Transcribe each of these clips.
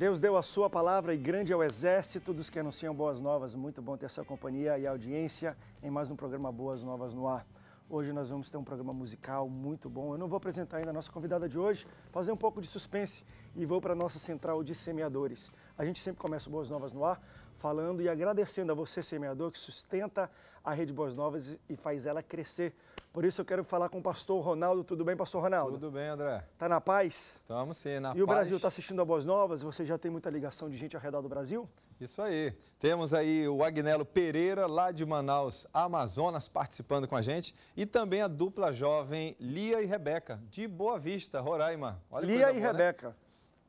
Deus deu a sua palavra e grande é o exército dos que anunciam boas novas. Muito bom ter sua companhia e audiência em mais um programa Boas Novas no Ar. Hoje nós vamos ter um programa musical muito bom. Eu não vou apresentar ainda a nossa convidada de hoje, fazer um pouco de suspense e vou para a nossa central de semeadores. A gente sempre começa Boas Novas no Ar falando e agradecendo a você, semeador, que sustenta a Rede Boas Novas e faz ela crescer. Por isso eu quero falar com o pastor Ronaldo. Tudo bem, pastor Ronaldo? Tudo bem, André. Tá na paz? Estamos sim, na e paz. E o Brasil está assistindo a Boas Novas? Você já tem muita ligação de gente ao redor do Brasil? Isso aí. Temos aí o Agnelo Pereira, lá de Manaus, Amazonas, participando com a gente. E também a dupla jovem Lia e Rebeca, de Boa Vista, Roraima. Olha Lia e boa, né? Rebeca. Né?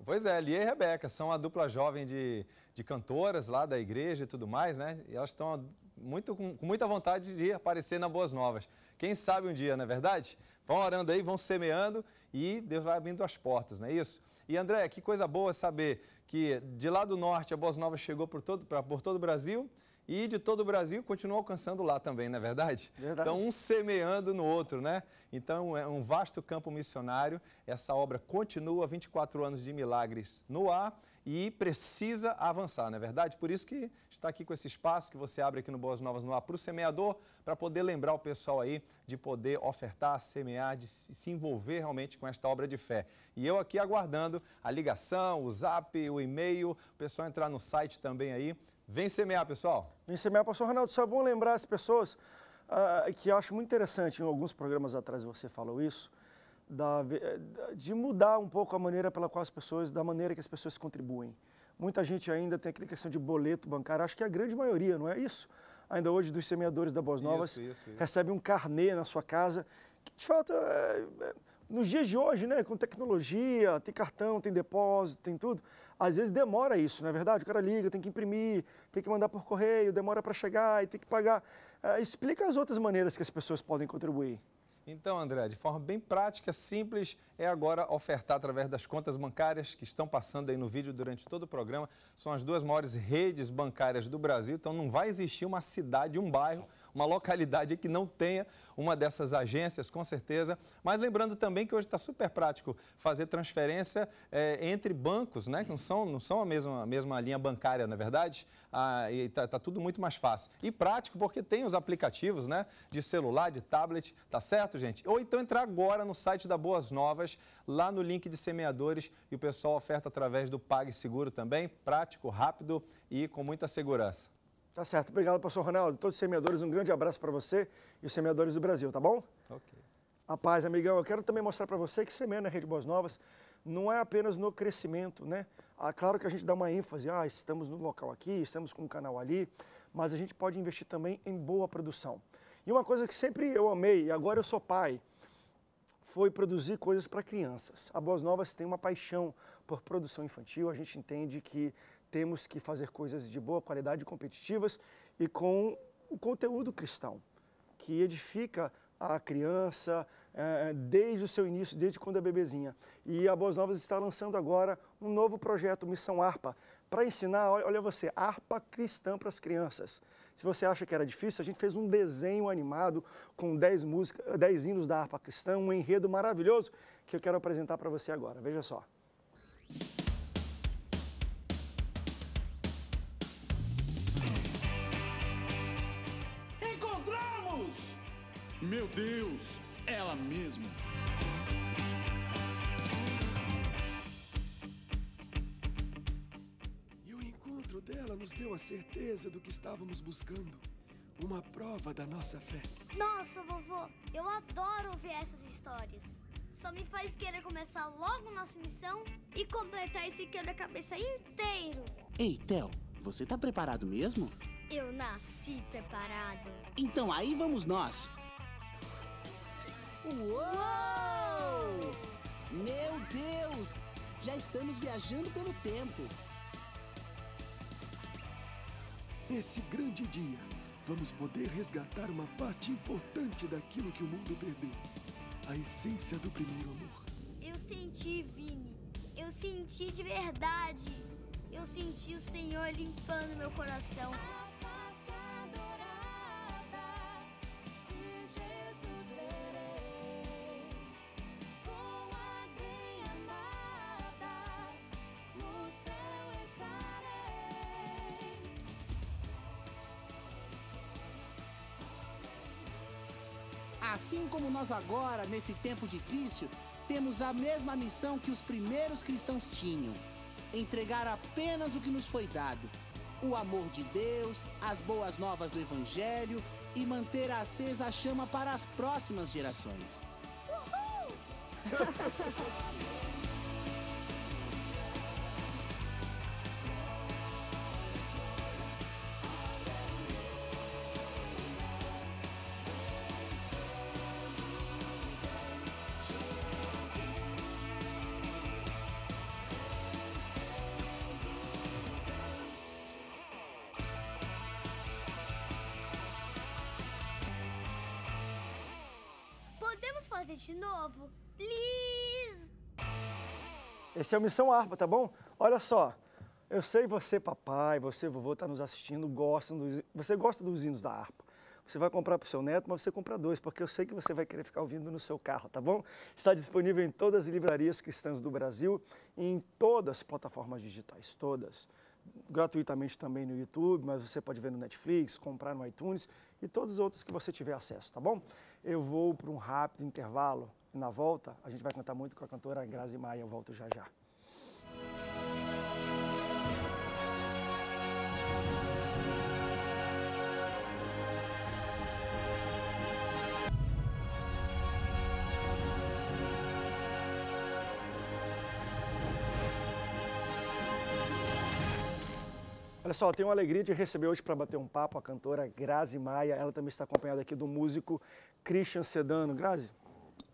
Pois é, Lia e Rebeca são a dupla jovem de, de cantoras lá da igreja e tudo mais, né? E elas estão muito, com, com muita vontade de aparecer na Boas Novas. Quem sabe um dia, não é verdade? Vão orando aí, vão semeando e Deus vai abrindo as portas, não é isso? E André, que coisa boa saber que de lá do norte a Boas Novas chegou por todo, pra, por todo o Brasil e de todo o Brasil continua alcançando lá também, não é verdade? verdade? Então, um semeando no outro, né? Então, é um vasto campo missionário. Essa obra continua 24 anos de milagres no ar e precisa avançar, não é verdade? Por isso que está aqui com esse espaço que você abre aqui no Boas Novas no Ar para o semeador, para poder lembrar o pessoal aí de poder ofertar, semear, de se envolver realmente com esta obra de fé. E eu aqui aguardando a ligação, o zap, o e-mail, o pessoal entrar no site também aí. Vem semear, pessoal. Vem semear, pastor Ronaldo. Só é bom lembrar as pessoas uh, que eu acho muito interessante, em alguns programas atrás você falou isso, da, de mudar um pouco a maneira pela qual as pessoas, da maneira que as pessoas contribuem. Muita gente ainda tem aquela questão de boleto bancário, acho que a grande maioria, não é isso? Ainda hoje, dos semeadores da Boas Novas, isso, isso, isso. recebe um carnê na sua casa, que de fato, é, é, nos dias de hoje, né, com tecnologia, tem cartão, tem depósito, tem tudo, às vezes demora isso, não é verdade? O cara liga, tem que imprimir, tem que mandar por correio, demora para chegar e tem que pagar. É, explica as outras maneiras que as pessoas podem contribuir. Então, André, de forma bem prática, simples, é agora ofertar através das contas bancárias que estão passando aí no vídeo durante todo o programa. São as duas maiores redes bancárias do Brasil, então não vai existir uma cidade, um bairro uma localidade que não tenha uma dessas agências, com certeza. Mas lembrando também que hoje está super prático fazer transferência é, entre bancos, né? Que não são, não são a mesma, a mesma linha bancária, na é verdade. Ah, e está tá tudo muito mais fácil. E prático porque tem os aplicativos, né? De celular, de tablet, tá certo, gente? Ou então entrar agora no site da Boas Novas, lá no link de semeadores e o pessoal oferta através do PagSeguro também, prático, rápido e com muita segurança. Tá certo. Obrigado, pastor Ronaldo. Todos os semeadores, um grande abraço para você e os semeadores do Brasil, tá bom? Ok. A paz, amigão. Eu quero também mostrar para você que semear na Rede Boas Novas não é apenas no crescimento, né? Ah, claro que a gente dá uma ênfase, ah, estamos no local aqui, estamos com um canal ali, mas a gente pode investir também em boa produção. E uma coisa que sempre eu amei, e agora eu sou pai, foi produzir coisas para crianças. A Boas Novas tem uma paixão por produção infantil, a gente entende que temos que fazer coisas de boa qualidade, competitivas e com o conteúdo cristão, que edifica a criança é, desde o seu início, desde quando é bebezinha. E a Boas Novas está lançando agora um novo projeto, Missão Arpa, para ensinar, olha você, harpa cristã para as crianças. Se você acha que era difícil, a gente fez um desenho animado com 10 músicas, 10 hinos da harpa cristã, um enredo maravilhoso que eu quero apresentar para você agora. Veja só. Meu Deus, ela mesma. E o encontro dela nos deu a certeza do que estávamos buscando. Uma prova da nossa fé. Nossa, vovô, eu adoro ouvir essas histórias. Só me faz querer começar logo nossa missão e completar esse quebra-cabeça inteiro. Ei, Theo, você tá preparado mesmo? Eu nasci preparada. Então aí vamos nós. Uou! Meu Deus! Já estamos viajando pelo tempo. Esse grande dia, vamos poder resgatar uma parte importante daquilo que o mundo perdeu. A essência do primeiro amor. Eu senti, Vini. Eu senti de verdade. Eu senti o Senhor limpando meu coração. Assim como nós agora, nesse tempo difícil, temos a mesma missão que os primeiros cristãos tinham: entregar apenas o que nos foi dado, o amor de Deus, as boas novas do Evangelho e manter acesa a chama para as próximas gerações. Podemos fazer de novo? Please! Esse é o Missão Harpa, tá bom? Olha só, eu sei você, papai, você, vovô, está nos assistindo, gosta dos, você gosta dos hinos da harpa. Você vai comprar para o seu neto, mas você compra dois, porque eu sei que você vai querer ficar ouvindo no seu carro, tá bom? Está disponível em todas as livrarias cristãs do Brasil e em todas as plataformas digitais, todas. Gratuitamente também no YouTube, mas você pode ver no Netflix, comprar no iTunes e todos os outros que você tiver acesso, tá bom? Eu vou para um rápido intervalo na volta a gente vai cantar muito com a cantora Grazi Maia, eu volto já já. Eu tenho a alegria de receber hoje para bater um papo a cantora Grazi Maia. Ela também está acompanhada aqui do músico Christian Sedano. Grazi,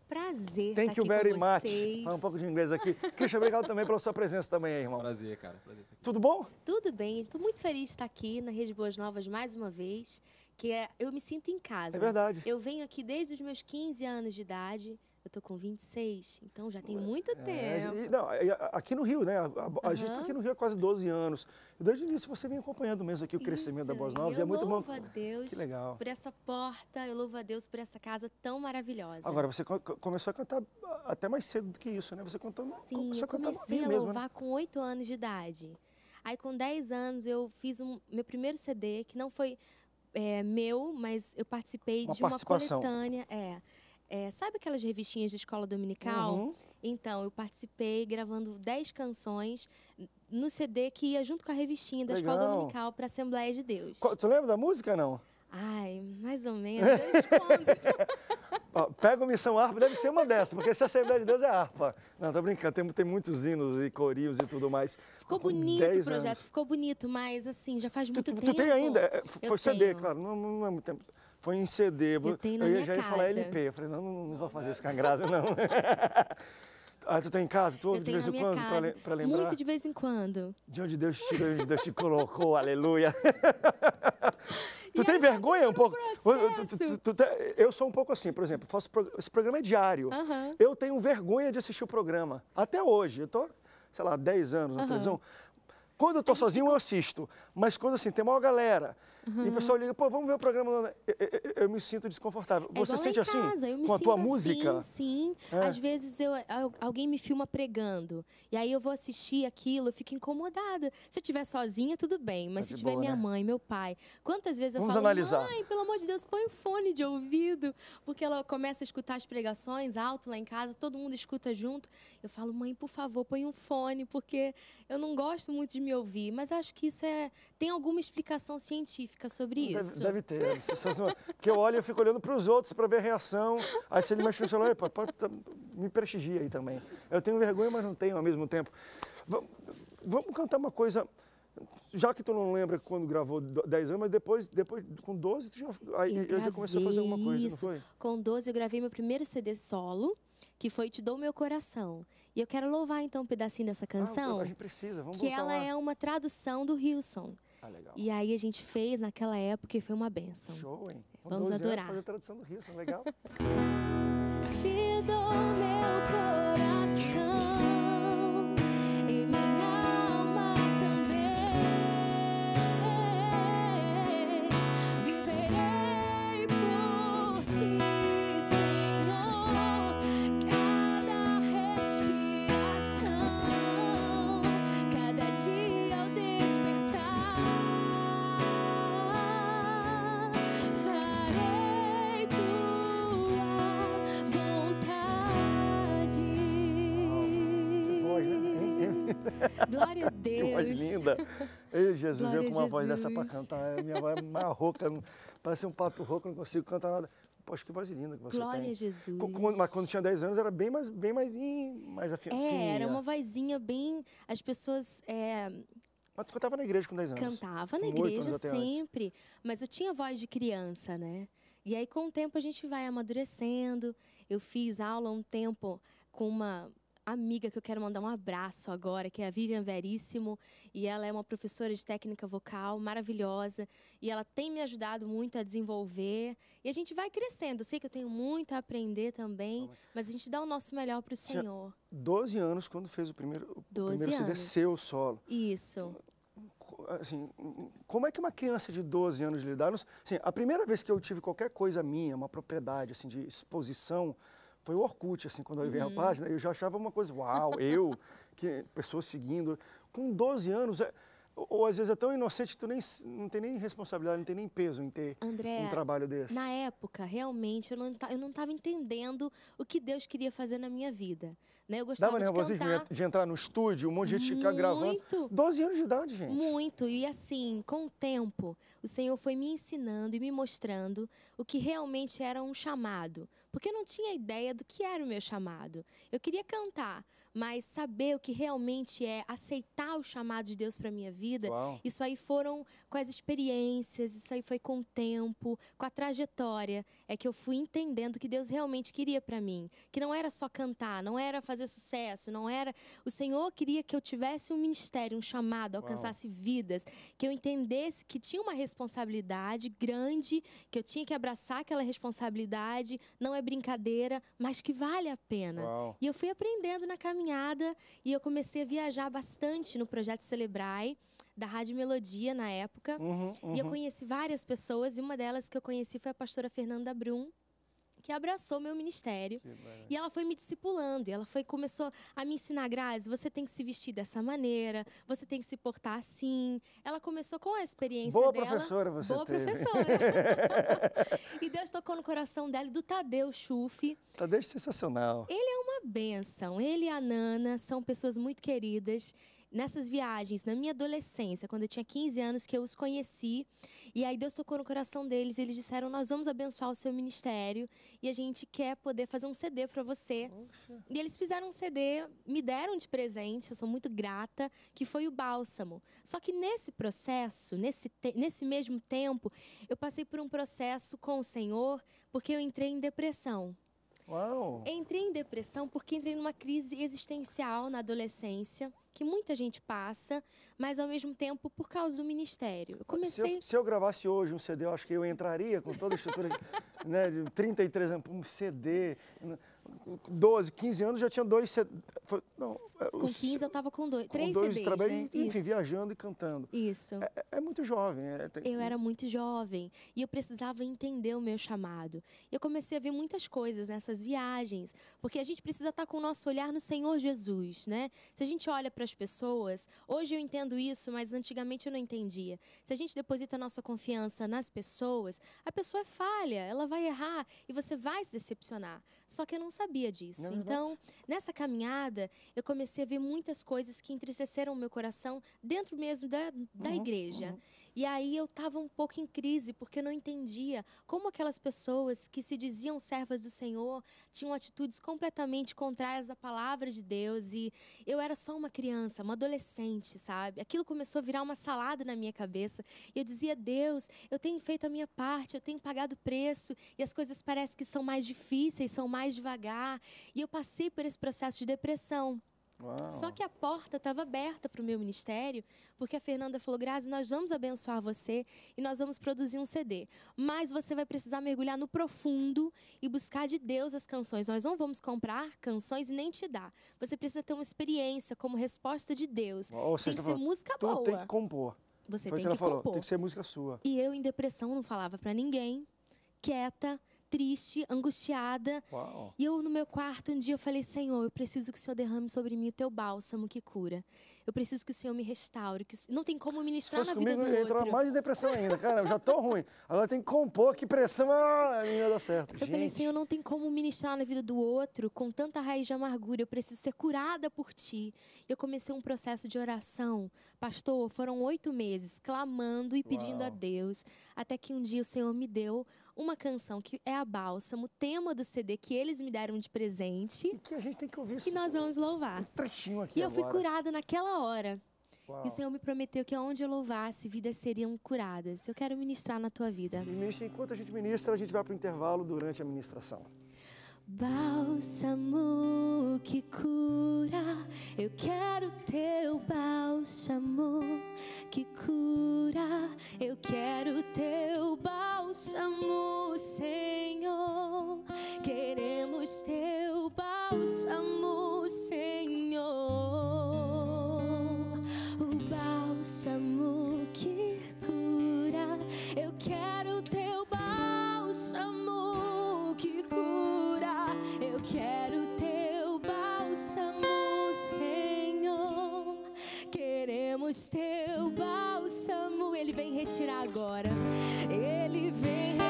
Prazer thank estar you aqui very com much. vocês. Fala um pouco de inglês aqui. Christian, obrigado também pela sua presença também aí, irmão. Prazer, cara. Prazer. Tudo bom? Tudo bem, estou muito feliz de estar aqui na Rede Boas Novas mais uma vez, que é, eu me sinto em casa. É verdade. Eu venho aqui desde os meus 15 anos de idade, eu tô com 26, então já tem muito É, tempo. e- não, aqui no Rio, né? A, a- a gente está aqui no Rio há quase 12 anos. Desde o início você vem acompanhando mesmo aqui o crescimento da Isso, Boas e Novas. eu é muito bom. louvo a Deus Que legal. por essa porta, eu louvo a Deus por essa casa tão maravilhosa. Agora, você co- co- começou a cantar até mais cedo do que isso, né? Você cantou, Sim, começou eu comecei a novinho mesmo, louvar né? com 8 anos de idade. Aí, com 10 anos, eu fiz um, meu primeiro CD, que não foi é, meu, mas eu participei Uma de uma coletânea. É, É, sabe aquelas revistinhas de escola dominical? Uhum. Então, eu participei gravando 10 canções no CD que ia junto com a revistinha da escola Legal. dominical para a Assembleia de Deus. Co- Tu lembra da música, não? Ai, mais ou menos, eu escondo. Ó, Pega o Missão Harpa, deve ser uma dessas, porque se a Assembleia de Deus é harpa. Não, tô brincando, tem, tem muitos hinos e corios e tudo mais. Ficou Com bonito 10 o projeto, anos. ficou bonito, mas assim, já faz Tu, muito tu- tempo. tu tem ainda? É, f- Eu Foi CD, tenho. claro, não, não é muito tempo. Foi em CD. Eu tenho na ia- minha já ia falar casa. LP. Eu falei, não, não, não vou fazer isso com a Graça, não. ah, tu tem em casa? Tu ouve Eu de vez em quando pra, casa. pra lembrar? Muito de vez em quando. De onde Deus te tirou, de onde Deus te colocou, aleluia. tu E tem é vergonha um pouco? passando Tu- tu- tu- te- eu sou um pouco assim, por exemplo, faço pro- esse programa é diário. Aham. Eu tenho vergonha de assistir o programa. Até hoje. Eu tô, sei lá, 10 anos na Aham. televisão. Quando eu tô sozinho, eu assisto. Mas quando assim, tem uma galera. E o pessoal liga, pô, vamos ver o programa. Eu, eu- eu me sinto desconfortável. É Você sente assim? casa, eu me com a sinto tua assim, música? Sim, É. Às vezes eu, al- alguém me filma pregando. E aí eu vou assistir aquilo, eu fico incomodada. Se eu estiver sozinha, tudo bem. Mas Tá se tiver boa, minha né? mãe, meu pai. Quantas vezes eu Vamos falo, analisar. mãe, pelo amor de Deus, põe o fone de ouvido. Porque ela começa a escutar as pregações alto lá em casa, todo mundo escuta junto. Eu falo, mãe, por favor, põe um fone, porque eu não gosto muito de me ouvir. Mas acho que isso é. Tem alguma explicação científica sobre isso. Deve, deve ter. Essas- Porque eu olho e fico olhando para os outros para ver a reação. Aí se ele mexe no celular, "Epa, pode, tá- me prestigia aí também. Eu tenho vergonha, mas não tenho ao mesmo tempo. Va- Vamos cantar uma coisa. Já que tu não lembra quando gravou do- 10 anos, mas depois, depois com 12, tu já, aí, Eu eu já comecei a fazer alguma coisa, isso. não foi? Com 12 eu gravei meu primeiro CD solo, que foi Te Dou Meu Coração. E eu quero louvar então um pedacinho dessa canção, Ah, a gente precisa, vamos que ela lá. é uma tradução do Hilson. Ah, legal. E aí a gente fez naquela época e foi uma benção. Show, hein? Com Vamos 12 anos, adorar. fazer a tradução do Rio, legal? voz linda. Ei, Jesus, Glória eu com uma voz dessa Jesus. para cantar. Minha voz é mais rouca, parece um pato rouco, não consigo cantar nada. Poxa, que voz linda que você Glória tem. a Jesus. Quando- mas quando tinha 10 anos era bem mais, bem mais, ih, mais afi- fininha. É, era uma vozinha bem. As pessoas é, Mas tu cantava na igreja com 10 anos. cantava na igreja sempre, mas eu tinha voz de criança, né? E aí, com o tempo, a gente vai amadurecendo. Eu fiz aula um tempo com uma amiga que eu quero mandar um abraço agora, que é a Vivian Veríssimo, e ela é uma professora de técnica vocal maravilhosa, e ela tem me ajudado muito a desenvolver, e a gente vai crescendo. Eu sei que eu tenho muito a aprender também, mas a gente dá o nosso melhor para o Senhor. 12 anos quando fez o primeiro, o 12 primeiro CD seu solo. Isso. Assim, como é que uma criança de 12 anos lidar? Não- Assim, a primeira vez que eu tive qualquer coisa minha, uma propriedade assim de exposição, foi o Orkut, assim, quando eu vi Uhum. a página, eu já achava uma coisa, uau, eu, que pessoas seguindo. Com 12 anos, é- ou, ou às vezes é tão inocente que tu nem, não tem nem responsabilidade, não tem nem peso em ter André, um trabalho desse. Na época, realmente, eu não, eu não estava entendendo o que Deus queria fazer na minha vida. Né? Eu gostava Dava de nervosismo cantar de entrar no estúdio, um monte de gente ficar gravando. Muito. 12 anos de idade, gente. muito. E assim, com o tempo, o Senhor foi me ensinando e me mostrando o que realmente era um chamado. Porque eu não tinha ideia do que era o meu chamado. Eu queria cantar, mas saber o que realmente é aceitar o chamado de Deus para minha vida, Uau. isso aí foram com as experiências, isso aí foi com o tempo, com a trajetória, é que eu fui entendendo que Deus realmente queria para mim, que não era só cantar, não era fazer sucesso, não era, o Senhor queria que eu tivesse um ministério, um chamado, alcançasse vidas, que eu entendesse que tinha uma responsabilidade grande, que eu tinha que abraçar aquela responsabilidade, não é brincadeira, mas que vale a pena. Uau. E eu fui aprendendo na caminhada e eu comecei a viajar bastante no projeto Celebrai, da Rádio Melodia na época. Uhum, E eu uhum. conheci várias pessoas e uma delas que eu conheci foi a pastora Fernanda Brum, que abraçou meu ministério. E ela foi me discipulando, e ela foi começou a me ensinar, Grazi, você tem que se vestir dessa maneira, você tem que se portar assim. Ela começou com a experiência Boa dela. professora você Boa teve. professora. e Deus tocou no coração dela, e do Tadeu Chufi. Tá desde sensacional. Ele é uma benção. Ele e a Nana são pessoas muito queridas. Nessas viagens, na minha adolescência, quando eu tinha 15 anos, que eu os conheci, e aí Deus tocou no coração deles, e eles disseram: Nós vamos abençoar o seu ministério e a gente quer poder fazer um CD para você. E eles fizeram um CD, me deram de presente, eu sou muito grata, que foi o Bálsamo. Só que nesse processo, nesse, nesse mesmo tempo, eu passei por um processo com o Senhor, porque eu entrei em depressão. Uau. Entrei em depressão porque entrei numa crise existencial na adolescência, que muita gente passa, mas ao mesmo tempo por causa do ministério. Eu Se comecei. eu, se eu gravasse hoje um CD, eu acho que eu entraria com toda a estrutura de, né, de 33 anos, um CD. Né, 12, 15 anos já tinha dois foi- não, é, Com os- 15 eu tava com dois, com três dois CDs, né? Enfim, Isso. viajando e cantando. Isso. É, é- é muito jovem. é- tem- Eu era muito jovem e eu precisava entender o meu chamado. E eu comecei a ver muitas coisas nessas viagens, porque a gente precisa estar com o nosso olhar no Senhor Jesus, né? Se a gente olha para as pessoas, hoje eu entendo isso, mas antigamente eu não entendia. Se a gente deposita a nossa confiança nas pessoas, a pessoa é falha, ela vai errar e você vai se decepcionar. Só que eu não sabia disso. É então, nessa caminhada, eu comecei a ver muitas coisas que entristeceram o meu coração dentro mesmo da, da igreja. E aí eu estava um pouco em crise, porque eu não entendia como aquelas pessoas que se diziam servas do Senhor tinham atitudes completamente contrárias à palavra de Deus. E eu era só uma criança, uma adolescente, sabe? Aquilo começou a virar uma salada na minha cabeça. E eu dizia, Deus, eu tenho feito a minha parte, eu tenho pagado o preço, e as coisas parecem que são mais difíceis, são mais devagar. E eu passei por esse processo de depressão. Uau. Só que a porta estava aberta para o meu ministério, porque a Fernanda falou: Grazi, nós vamos abençoar você e nós vamos produzir um CD. Mas você vai precisar mergulhar no profundo e buscar de Deus as canções. Nós não vamos comprar canções e nem te dar. Você precisa ter uma experiência como resposta de Deus. Ou tem que ser falou, música tu boa. tem que compor. Você Foi tem que que falou, compor. tem que ser música sua. E eu, em depressão, não falava para ninguém, quieta, triste, angustiada. Uau. E eu, no meu quarto, um dia eu falei: Senhor, eu preciso que o Senhor derrame sobre mim o teu bálsamo que cura. Eu preciso que o Senhor me restaure. Que o... Não tem como ministrar na vida comigo, do eu outro. mais em depressão ainda. Cara, eu já tô ruim. Agora tem que compor, que pressão. Ah, a minha dá certo. Eu falei, Gente, Senhor, não tem como ministrar na vida do outro com tanta raiz de amargura. Eu preciso ser curada por ti. E eu comecei um processo de oração. Pastor, foram oito meses clamando e pedindo a Uau. Deus. Até que um dia o Senhor me deu uma canção que é a Bálsamo, tema do CD que eles me deram de presente. que a gente tem que ouvir E nós vamos louvar. trechinho aqui E eu fui curada naquela hora. Uau. E o Senhor me prometeu que aonde eu louvasse, vidas seriam curadas. Eu quero ministrar na tua vida. Ministra, enquanto a gente ministra, a gente vai para o intervalo durante a ministração. Bálsamo que cura, eu quero teu bálsamo que cura, eu quero teu bálsamo, Senhor. Queremos teu bálsamo, Senhor. Eu quero teu bálsamo que cura. Eu quero teu bálsamo, Senhor. Queremos teu bálsamo. Ele vem retirar agora. Ele vem retirar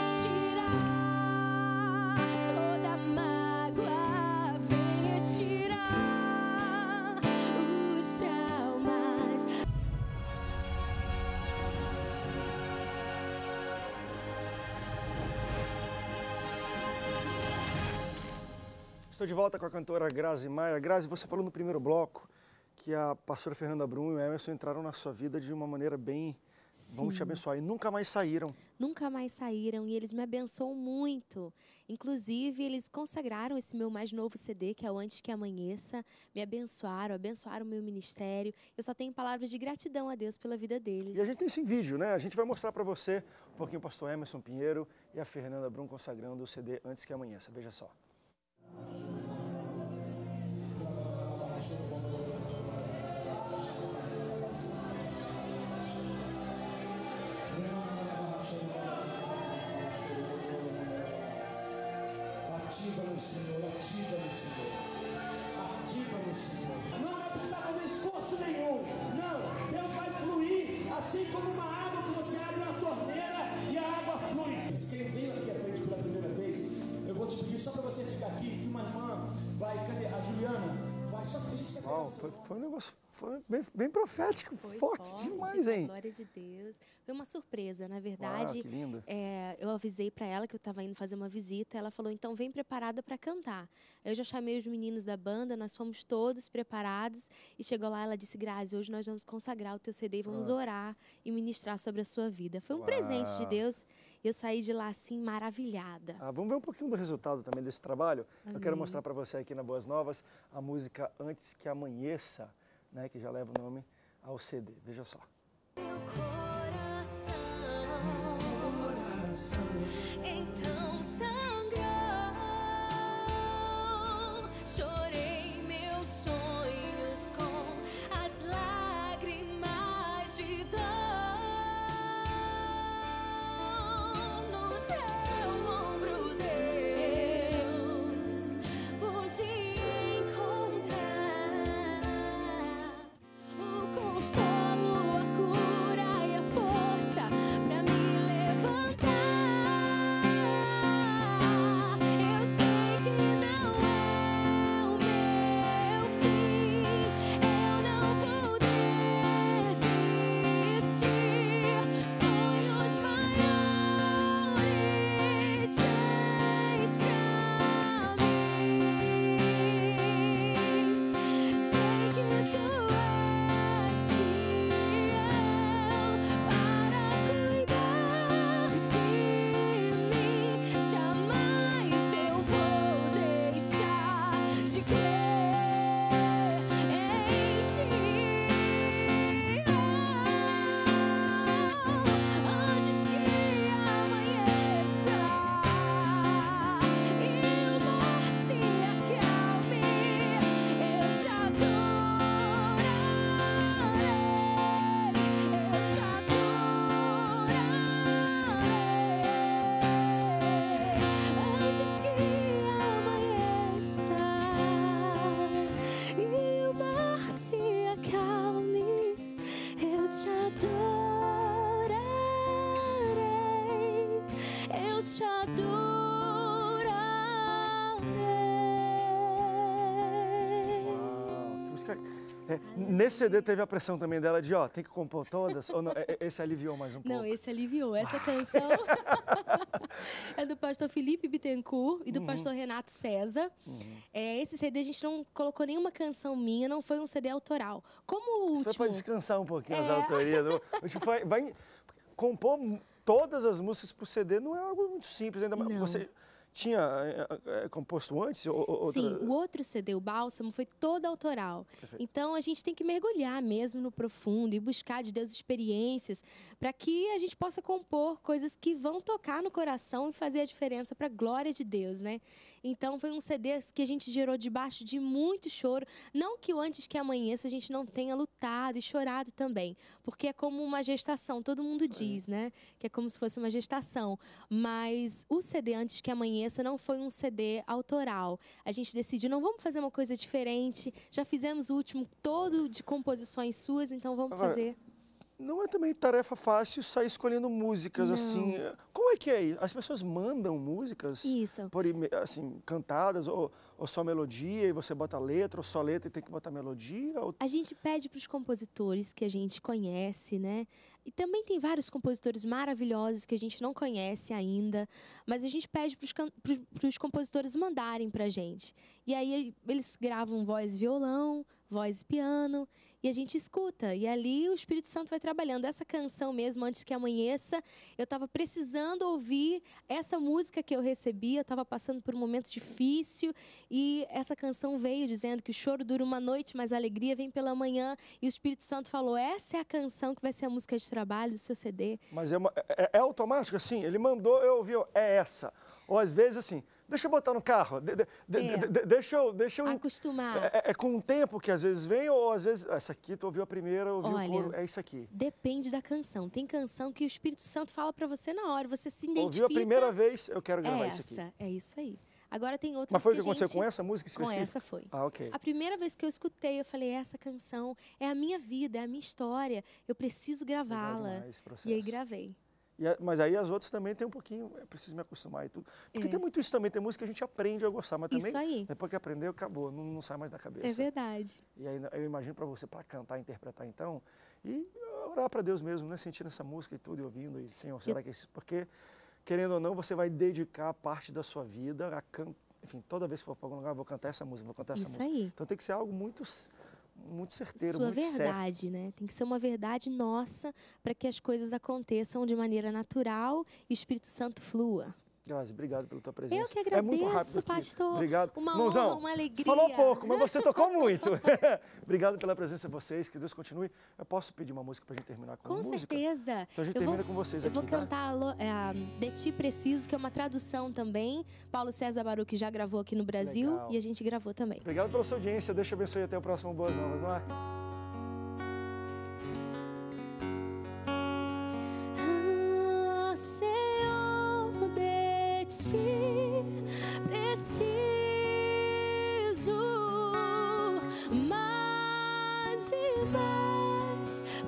Estou de volta com a cantora Grazi Maia. Grazi, você falou no primeiro bloco que a pastora Fernanda Brum e o Emerson entraram na sua vida de uma maneira bem. Vamos te Sim. abençoar. E nunca mais saíram. nunca mais saíram e eles me abençoam muito. Inclusive, eles consagraram esse meu mais novo CD, que é o Antes que Amanheça, me abençoaram, abençoaram o meu ministério. Eu só tenho palavras de gratidão a Deus pela vida deles. E a gente tem esse vídeo, né? A gente vai mostrar para você um pouquinho o pastor Emerson Pinheiro e a Fernanda Brum consagrando o CD Antes que Amanheça. Veja só. Ativa foi, foi um negócio foi bem, bem profético, Foi forte, demais, com a hein? Glória de Deus. Foi uma surpresa, na Uau, verdade. que lindo. é, eu avisei para ela que eu estava indo fazer uma visita. Ela falou: então vem preparada para cantar. Eu já chamei os meninos da banda, nós fomos todos preparados. E chegou lá, ela disse: Grazi, hoje nós vamos consagrar o teu CD e vamos orar e ministrar sobre a sua vida. Foi um presente de Uau. Deus. E eu saí de lá assim, maravilhada. Ah, vamos ver um pouquinho do resultado também desse trabalho. Eu quero Amém. mostrar para você aqui na Boas Novas a música Antes que Amanheça, né, que já leva o nome ao CD. Veja só. É, nesse CD teve a pressão também dela de, ó, tem que compor todas? Ou não, é, é, esse aliviou mais um pouco? Não, esse aliviou. Essa canção é do pastor Felipe Bittencourt e do Uhum. pastor Renato César. É, esse CD a gente não colocou nenhuma canção minha, não foi um CD autoral. Como o Você último... pode descansar um pouquinho as É. autorias. não? A gente vai, vai compor todas as músicas pro CD não é algo muito simples. Ainda mais. Não. Você tinha é, é, composto antes? Ou, ou- outra- Sim, o outro CD, o Bálsamo, foi todo autoral. Perfeito. Então a gente tem que mergulhar mesmo no profundo e buscar de Deus experiências para que a gente possa compor coisas que vão tocar no coração e fazer a diferença para a glória de Deus, né? Então foi um CD que a gente gerou debaixo de muito choro. Não que o antes que amanheça a gente não tenha lutado e chorado também, porque é como uma gestação, todo mundo diz, né? Que é como se fosse uma gestação. Mas o CD antes que amanheça não foi um CD autoral. A gente decidiu, não vamos fazer uma coisa diferente. Já fizemos o último todo de composições suas, então vamos fazer. Não é também tarefa fácil sair escolhendo músicas Não. assim. Como é que é isso? As pessoas mandam músicas Isso. por assim, cantadas, ou, ou só melodia e você bota letra, ou só letra e tem que botar melodia? Ou... A gente pede para os compositores que a gente conhece, né? E também tem vários compositores maravilhosos que a gente não conhece ainda, mas a gente pede para os compositores mandarem para a gente. E aí eles gravam voz e violão, voz e piano, e a gente escuta. E ali o Espírito Santo vai trabalhando. Essa canção mesmo, Antes que Amanheça, eu estava precisando ouvir essa música que eu recebi, eu estava passando por um momento difícil, e essa canção veio dizendo que o choro dura uma noite, mas a alegria vem pela manhã. E o Espírito Santo falou: essa é a canção que vai ser a música de trabalho do seu CD. Mas é, uma- é- é automático, assim? Ele mandou, eu ouvi, é essa. Ou às vezes, assim, deixa eu botar no carro, de- de- de- É. de- de- deixa eu... Deixa eu Acostumar. é, é com o tempo que às vezes vem, ou às vezes, essa aqui tu ouviu a primeira, ouviu Olha, o coro, é isso aqui. Depende da canção. Tem canção que o Espírito Santo fala para você na hora, você se Ouviu identifica. a primeira vez, eu quero gravar é isso aqui. essa, é isso aí. Agora tem outras Mas foi o que a aconteceu gente- com essa música Com essa foi. Ah, ok. A primeira vez que eu escutei, eu falei: essa canção é a minha vida, é a minha história. Eu preciso gravá-la. E aí gravei. A- mas aí as outras também tem um pouquinho, eu preciso me acostumar e tudo. Porque É. tem muito isso também, tem música que a gente aprende a gostar, mas também Isso aí. depois que aprendeu, acabou, não, não sai mais da cabeça. É verdade. E aí eu imagino para você, para cantar, interpretar então, e orar para Deus mesmo, né? Sentindo essa música e tudo, e ouvindo, e Senhor, será que é isso? Porque, querendo ou não, você vai dedicar parte da sua vida a cantar. Enfim, toda vez que for para algum lugar, vou cantar essa música, vou cantar essa Isso música. aí. Então tem que ser algo muito, muito certeiro, Sua muito certo. verdade, né? Tem que ser uma verdade nossa para que as coisas aconteçam de maneira natural e o Espírito Santo flua. Grazi, obrigado pela tua presença. Eu que É muito rápido agradeço, aqui. pastor. Obrigado. Uma Irmãozão, honra, uma alegria. Falou pouco, mas você tocou muito. obrigado pela presença de vocês, que Deus continue. Eu posso pedir uma música para a gente terminar com, Com música? certeza. Então a gente eu termina vou, com vocês Eu aqui, vou tá? cantar é, De Ti Preciso, que é uma tradução também. Paulo César Baruch já gravou aqui no Brasil Legal. e a gente gravou também. Obrigado pela sua audiência. Deus te abençoe e até o próximo Boas Novas, não é?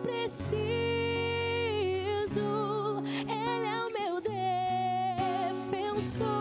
Preciso. Ele é o meu defensor,